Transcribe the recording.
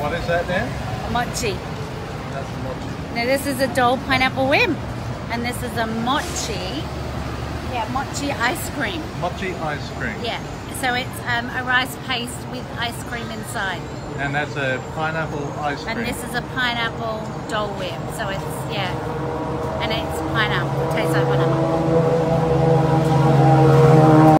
What is that then? Mochi. That's mochi. Now this is a Dole pineapple whip, and this is a mochi. Yeah, mochi ice cream. Mochi ice cream. Yeah. So it's um, a rice paste with ice cream inside, And that's a pineapple ice cream. and this is a pineapple Dole whip. So it's yeah, and it's pineapple.